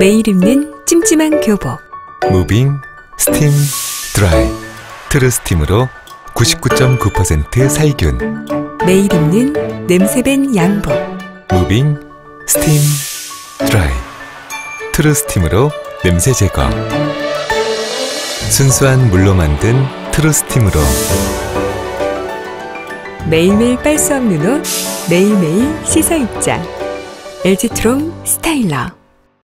매일 입는 찜찜한 교복. moving 스팀 드라이 트루스팀으로 99.9% 살균 매일 입는 냄새 밴 양복. moving 스팀 드라이 트루스팀으로 냄새 제거 순수한 물로 만든 트루스팀으로 매일매일 빨 수 없는 옷. 매일매일 씻어 입자. LG트롬 스타일러.